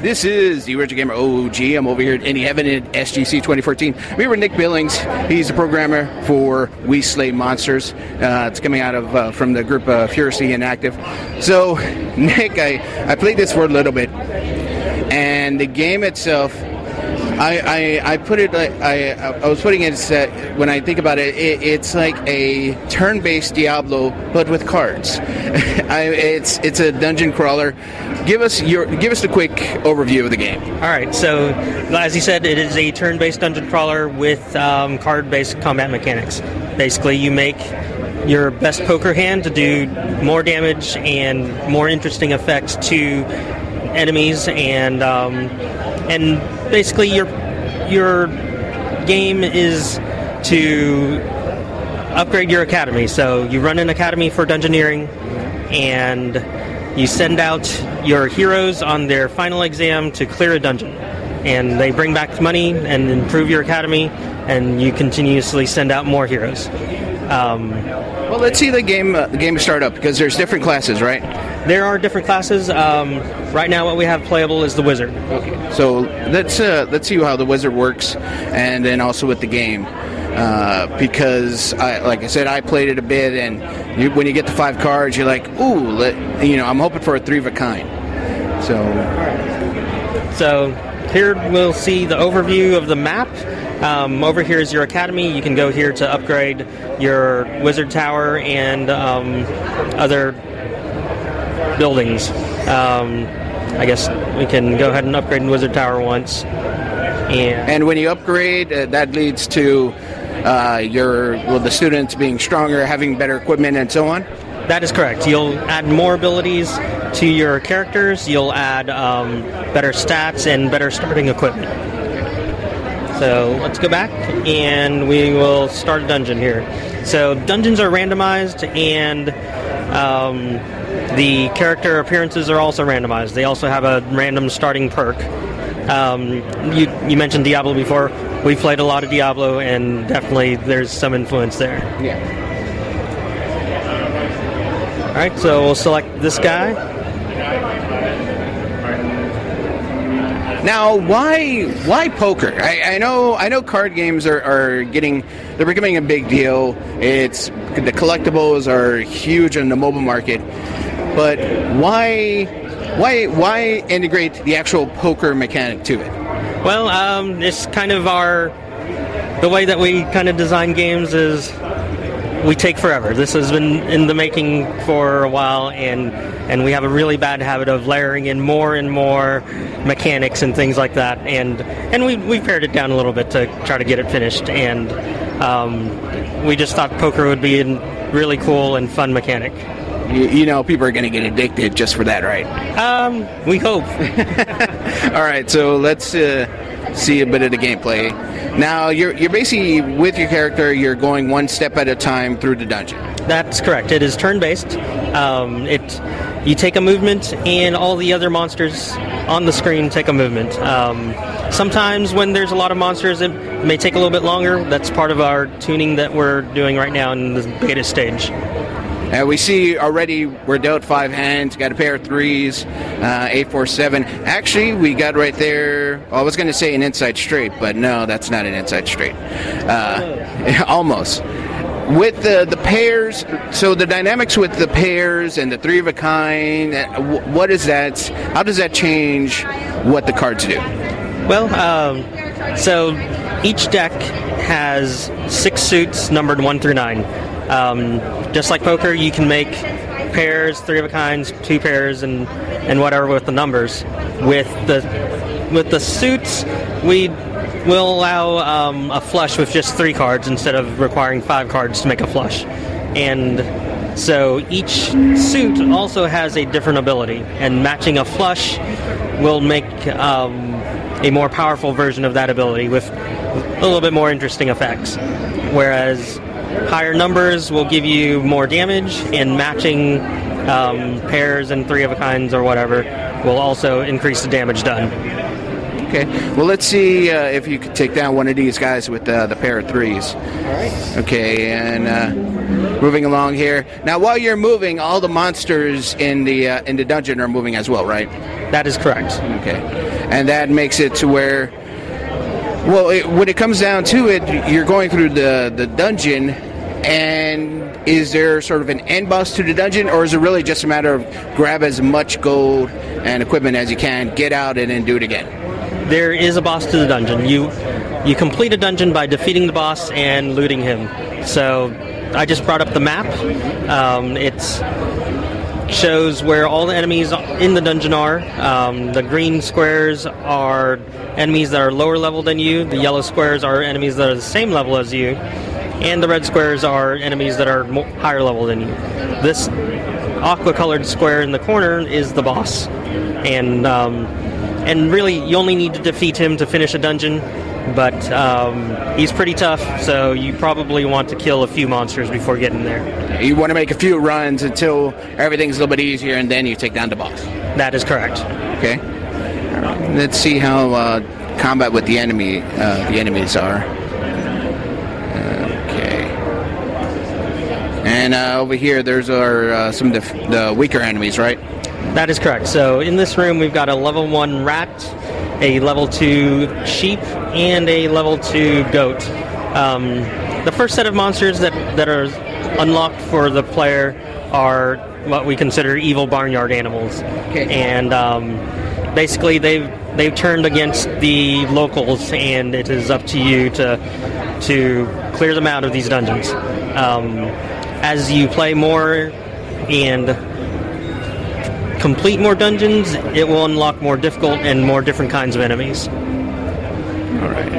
This is the Original Gamer OG. I'm over here at Any Heaven at SGC 2014. We were Nick Billings. He's the programmer for We Slay Monsters. Uh, it's coming out of uh, from the group uh, Furiously Inactive. So, Nick, I, I played this for a little bit, and the game itself I, I, I put it I, I was putting it uh, when I think about it, it it's like a turn-based Diablo but with cards. I, it's it's a dungeon crawler. Give us your give us a quick overview of the game. All right, so as you said, it is a turn-based dungeon crawler with um, card-based combat mechanics. Basically, you make your best poker hand to do more damage and more interesting effects to enemies and um, and basically your your game is to upgrade your academy. So you run an academy for dungeoneering, and you send out your heroes on their final exam to clear a dungeon, and they bring back money and improve your academy, and you continuously send out more heroes. Um, well, let's see the game uh, the game start up because there's different classes, right? There are different classes. Um, right now, what we have playable is the wizard. Okay. So let's uh, let's see how the wizard works, and then also with the game. Uh, because, I, like I said, I played it a bit, and you, when you get the five cards, you're like, ooh, let, you know, I'm hoping for a three of a kind. So, so here we'll see the overview of the map. Um, over here is your academy. You can go here to upgrade your wizard tower and um, other buildings. Um, I guess we can go ahead and upgrade Wizard Tower once. And, and when you upgrade, uh, that leads to uh, your well, the students being stronger, having better equipment, and so on. That is correct. You'll add more abilities to your characters. You'll add um, better stats and better starting equipment. So let's go back and we will start a dungeon here. So dungeons are randomized and um, the character appearances are also randomized. They also have a random starting perk. Um, you, you mentioned Diablo before. We played a lot of Diablo, and definitely there's some influence there. Yeah. All right, so we'll select this guy. Now, why why poker? I, I, know I know card games are, are getting they're becoming a big deal. It's the collectibles are huge in the mobile market, but why why why integrate the actual poker mechanic to it? Well, um, it's kind of our the way that we kind of design games is we take forever. This has been in the making for a while, and and we have a really bad habit of layering in more and more mechanics and things like that. And and we we pared it down a little bit to try to get it finished. And um, we just thought poker would be a really cool and fun mechanic. You, you know, people are going to get addicted just for that, right? Um, we hope. All right, so let's uh, see a bit of the gameplay. Now, you're you're basically with your character. You're going one step at a time through the dungeon. That's correct. It is turn-based. Um, it you take a movement, and all the other monsters on the screen take a movement. Um, sometimes, when there's a lot of monsters, it may take a little bit longer. That's part of our tuning that we're doing right now in the beta stage. Uh, we see already we're dealt five hands, got a pair of threes, uh, eight, four, seven. Actually, we got right there. Well, I was going to say an inside straight, but no, that's not an inside straight. Uh, almost. With the, the pairs, so the dynamics with the pairs and the three of a kind, uh, what is that? How does that change what the cards do? Well, um, so each deck has six suits numbered one through nine. Um, just like poker, you can make pairs, three of a kinds, two pairs, and and whatever with the numbers. With the with the suits, we will allow um, a flush with just three cards instead of requiring five cards to make a flush. And so each suit also has a different ability, and matching a flush will make um, a more powerful version of that ability with a little bit more interesting effects. Whereas higher numbers will give you more damage, and matching um, pairs and three of a kinds or whatever will also increase the damage done. Okay. Well, let's see uh, if you could take down one of these guys with uh, the pair of threes. All right. Okay, and uh, moving along here. Now, while you're moving, all the monsters in the uh, in the dungeon are moving as well, right? That is correct. Okay, and that makes it to where, well, it, when it comes down to it, you're going through the the dungeon, and is there sort of an end boss to the dungeon, or is it really just a matter of grab as much gold and equipment as you can, get out, and then do it again? There is a boss to the dungeon. You you complete a dungeon by defeating the boss and looting him. So I just brought up the map. Um, it's shows where all the enemies in the dungeon are. Um, the green squares are enemies that are lower level than you. The yellow squares are enemies that are the same level as you, and the red squares are enemies that are mo- higher level than you. This aqua-colored square in the corner is the boss, and um, and really you only need to defeat him to finish a dungeon. But um, he's pretty tough, so you probably want to kill a few monsters before getting there. You want to make a few runs until everything's a little bit easier, and then you take down the boss. That is correct. Okay. Let's see how uh, combat with the enemy uh, the enemies are. Okay. And uh, over here, there's our uh, some of the, the weaker enemies, right? That is correct. So in this room, we've got a level one rat, a level two sheep, and a level two goat. Um, the first set of monsters that, that are unlocked for the player are what we consider evil barnyard animals, Okay. and um, basically they've they've turned against the locals, and it is up to you to to clear them out of these dungeons. Um, as you play more and complete more dungeons, it will unlock more difficult and more different kinds of enemies. All right.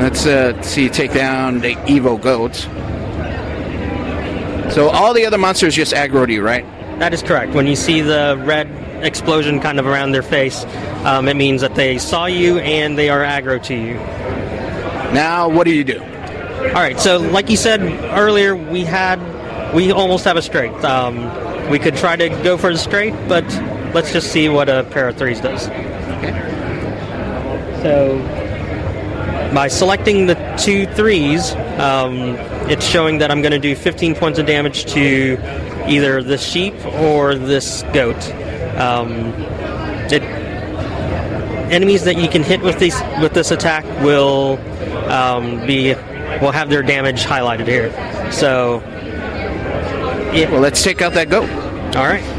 Let's uh, see you take down the Evo goats. So all the other monsters just aggro to you, right? That is correct. When you see the red explosion kind of around their face, um, it means that they saw you and they are aggro to you. Now, what do you do? All right. So, like you said earlier, we had we almost have a straight. Um, we could try to go for the straight, but let's just see what a pair of threes does. So, by selecting the two threes, um, it's showing that I'm going to do 15 points of damage to either this sheep or this goat. Um, it, enemies that you can hit with these with this attack will um, be will have their damage highlighted here. So, it, Well, let's take out that goat. all right.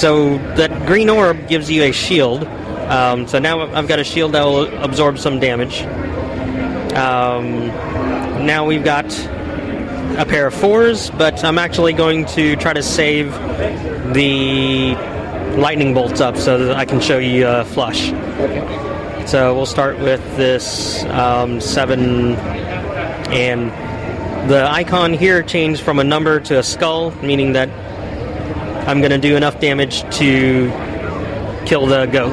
So that green orb gives you a shield. Um, so now I've got a shield that will absorb some damage. Um, now we've got a pair of fours, but I'm actually going to try to save the lightning bolts up so that I can show you a flush. Okay. So we'll start with this um, seven, and the icon here changed from a number to a skull, meaning that I'm going to do enough damage to kill the goat.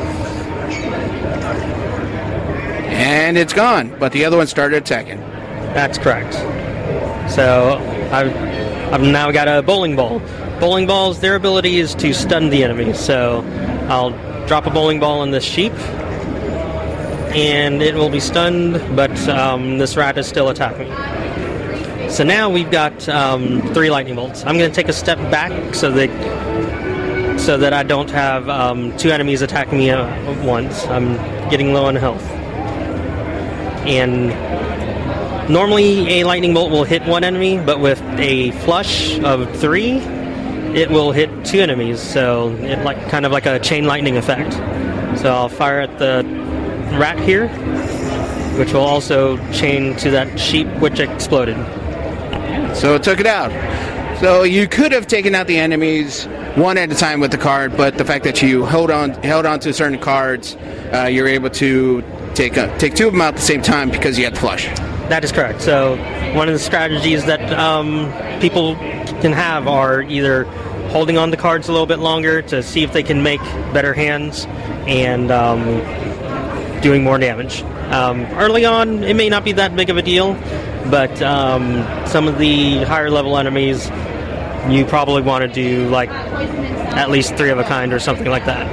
And it's gone, but the other one started attacking. That's correct. So I've, I've now got a bowling ball. Bowling balls, their ability is to stun the enemy. So I'll drop a bowling ball on this sheep, and it will be stunned, but um, this rat is still attacking. So now we've got um, three lightning bolts. I'm going to take a step back so that so that I don't have um, two enemies attacking me at once. I'm getting low on health. And normally a lightning bolt will hit one enemy, but with a flush of three, it will hit two enemies. So it like kind of like a chain lightning effect. So I'll fire at the rat here, which will also chain to that sheep which exploded. So it took it out. So you could have taken out the enemies one at a time with the card, but the fact that you held on held on to certain cards, uh, you're able to take uh, take two of them out at the same time because you had the flush. That is correct. So one of the strategies that um, people can have are either holding on the cards a little bit longer to see if they can make better hands and um, doing more damage. Um, early on, it may not be that big of a deal, but um, some of the higher level enemies, you probably want to do like at least three of a kind or something like that.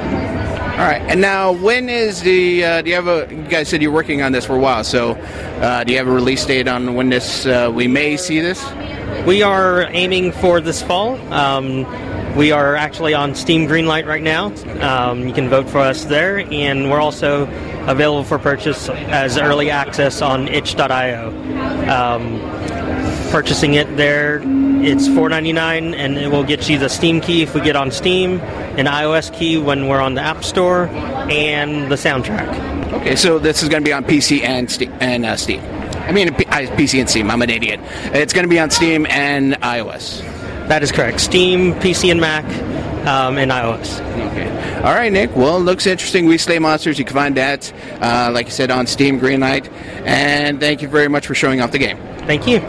All right. And now, when is the? Uh, do you have a? You guys said you're working on this for a while. So, uh, do you have a release date on when this uh, we may see this? We are aiming for this fall. Um, we are actually on Steam Greenlight right now. Um, you can vote for us there, and we're also available for purchase as early access on itch.io. Um, purchasing it there, it's $4.99, and it will get you the Steam key if we get on Steam, an iOS key when we're on the App Store, and the soundtrack. Okay, so this is going to be on PC and Steam. And uh, Steam. I mean, PC and Steam. I'm an idiot. It's going to be on Steam and iOS. That is correct. Steam, PC, and Mac, um, and iOS. Okay. All right, Nick. Well, looks interesting. We Slay Monsters. You can find that, uh, like I said, on Steam Greenlight. And thank you very much for showing off the game. Thank you.